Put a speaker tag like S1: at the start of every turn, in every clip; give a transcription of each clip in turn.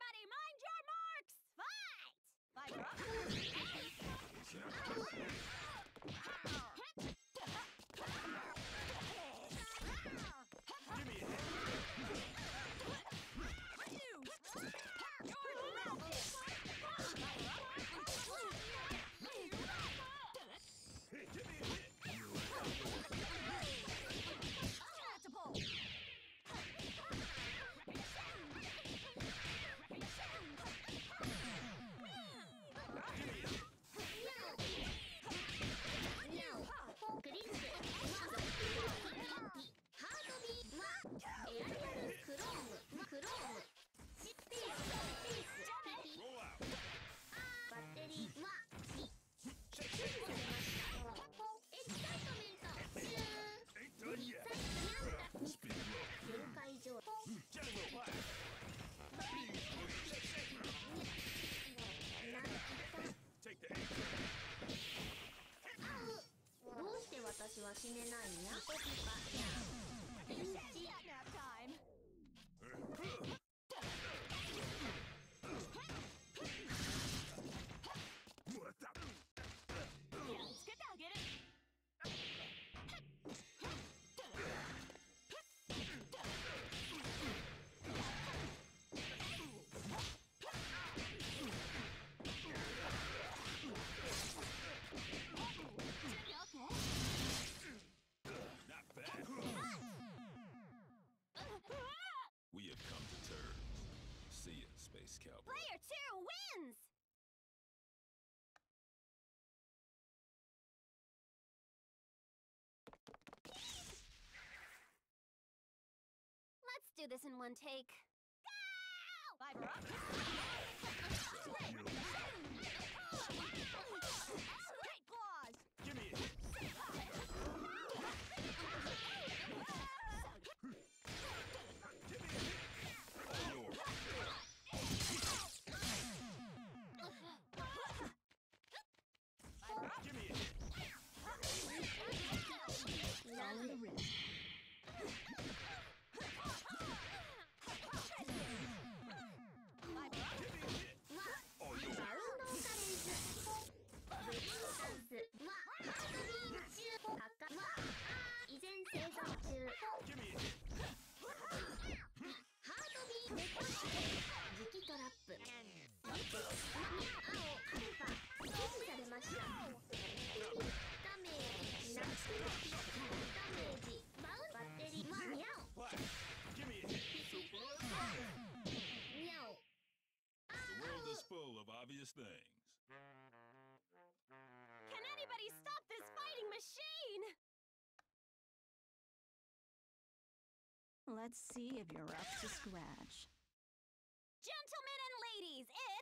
S1: Everybody, mind your marks! Fight!
S2: Fight! Fight! は死ねないんや。
S1: do this in one take. Go!
S3: things.
S1: Can anybody stop this fighting machine?
S4: Let's see if you're up to scratch.
S1: Gentlemen and ladies, it's...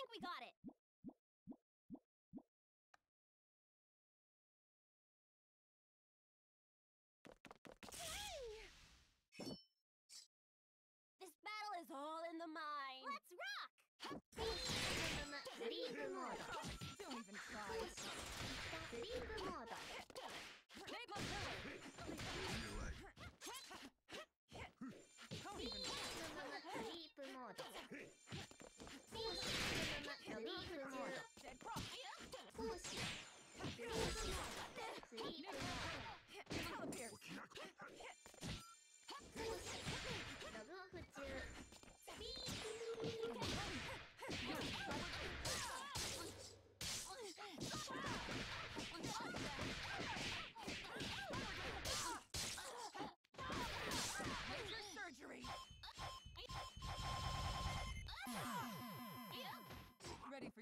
S5: think we got it.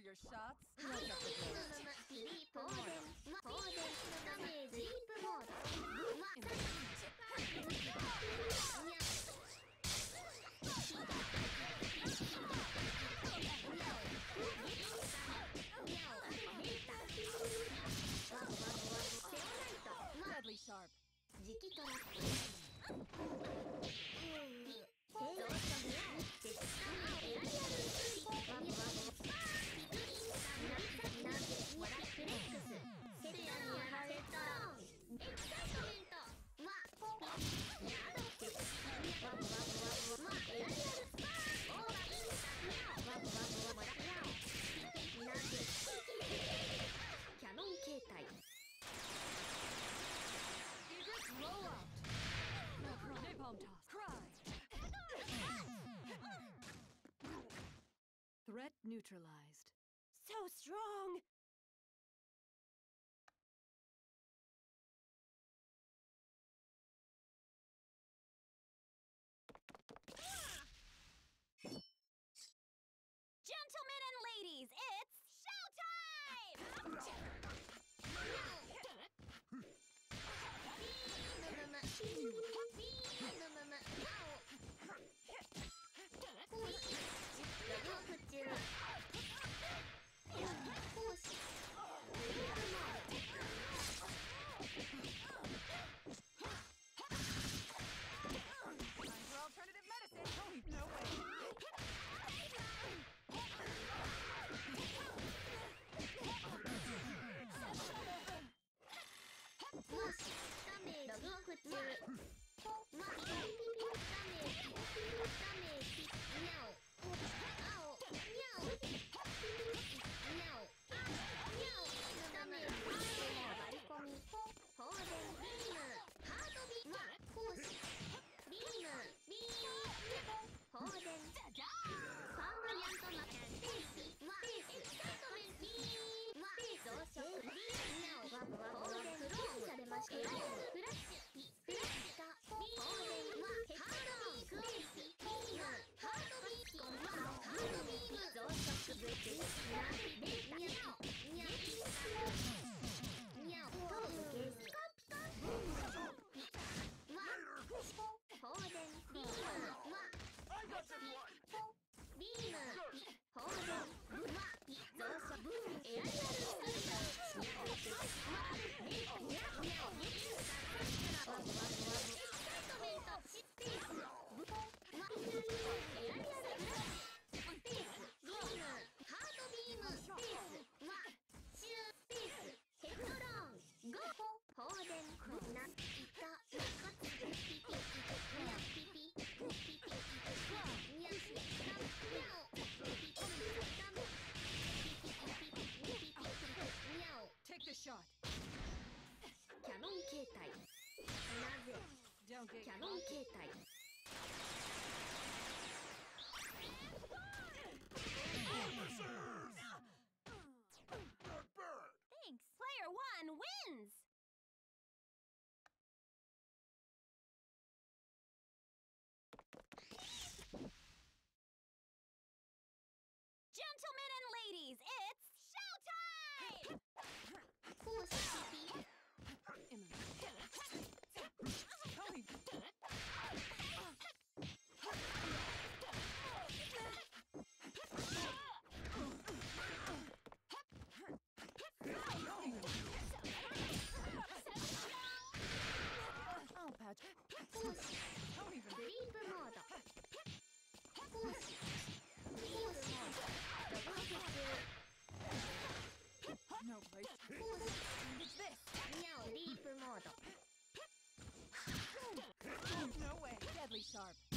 S5: your shots. neutralized.
S1: So strong! Gentlemen and ladies, it's showtime!
S5: it's showtime! Oh, patch. のバイ
S6: ト別ですみんなをリープモード
S1: No way! Deadly sharp!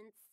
S1: sense.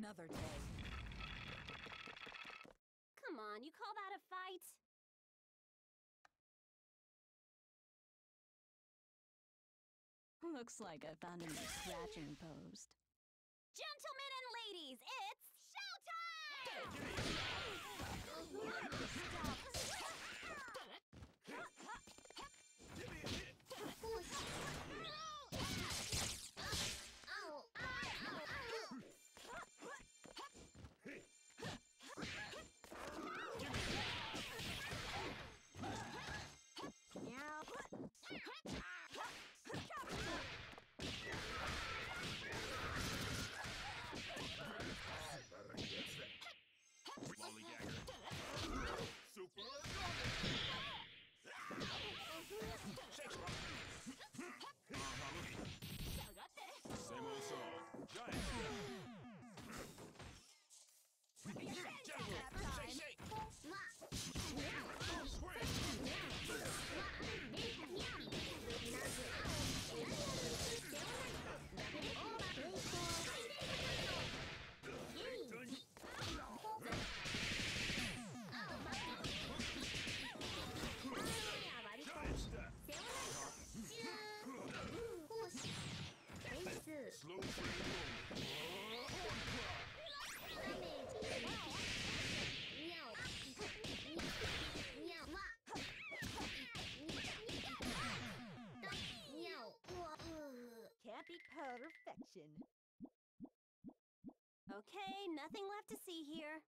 S1: another day.
S3: Come on, you call that a fight?
S4: Looks like I found a new scratching post.
S1: Gentlemen and ladies, Okay, nothing left to see here.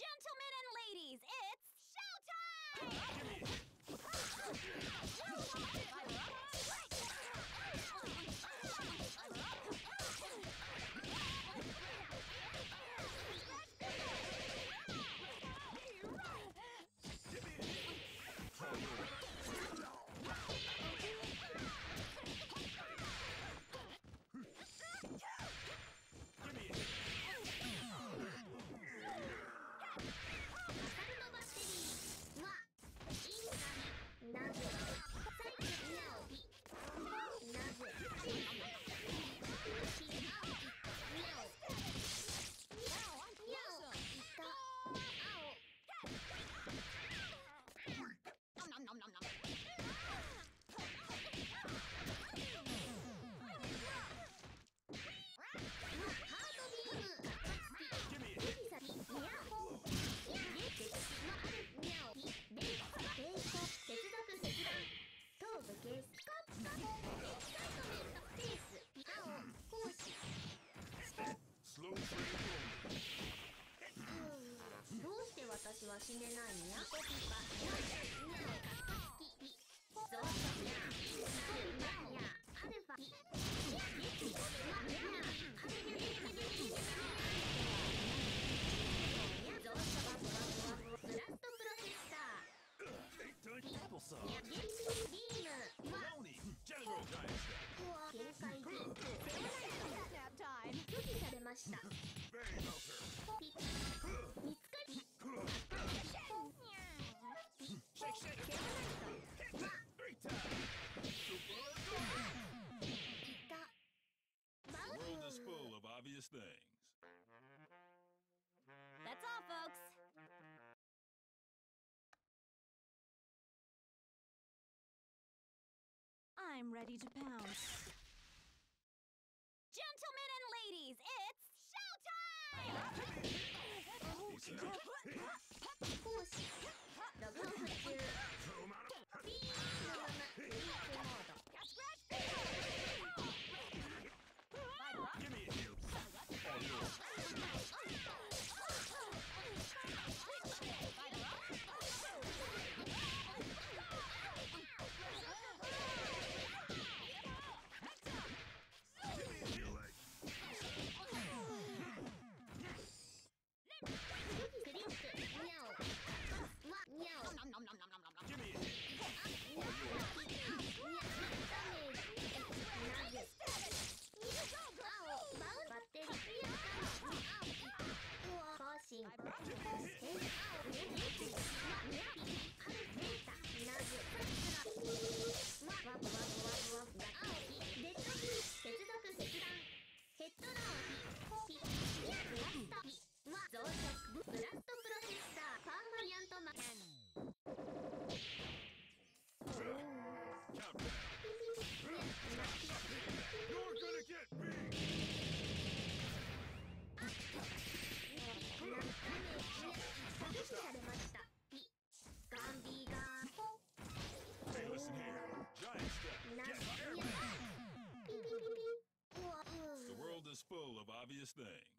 S1: Gentlemen and ladies, it's...
S7: 死ねない
S2: にゃ。things.
S1: That's all, folks.
S4: I'm ready to pounce.
S1: Gentlemen and ladies, it's showtime!
S2: easiest thing.